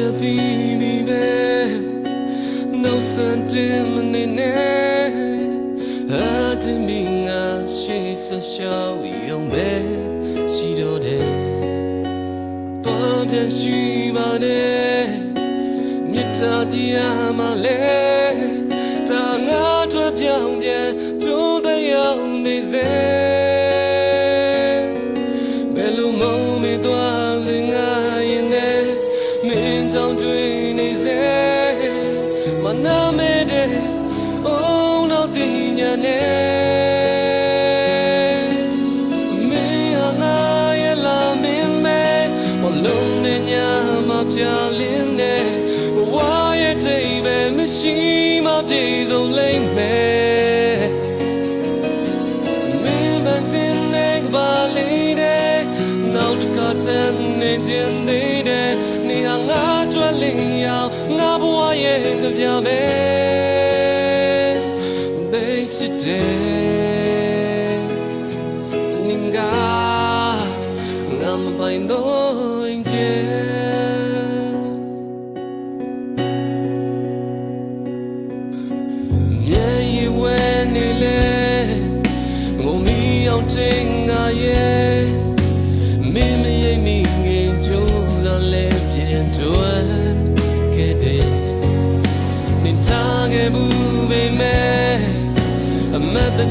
ချက်ပြီးပြီပဲနှုတ်ဆက်တင်မနေနဲ့အတူမီငါရှိဆက်ရှောက်ရုံပဲရှိတော့တယ်တော်ပြန်ရှိပါတယ်မေတ္တာတရားမှလည်းတာငါတို့ပြောင်းပြန်ကျုံးတဲ့ရောက်နေစေ ပြလင်းတဲ့ဘဝရဲ့ထိပ်ပဲမရှိမှပြေဆုံးလိမ့်မယ်မင်းပန်းစင်နေကပါလေးတဲ့နောက်တစ်ခါတန်းနေခြင်းနေတဲ့နေဟာငါကြွလင်းရော က်ငါဘဝရဲ့ကြပြမယ်ဘယ်ချစ်တဲ့နင်ကငါမပိုင်တော့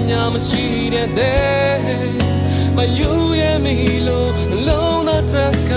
ညာမရှိတဲ့မယူရဲ့မီလို့လုံးသာတက်က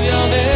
deviens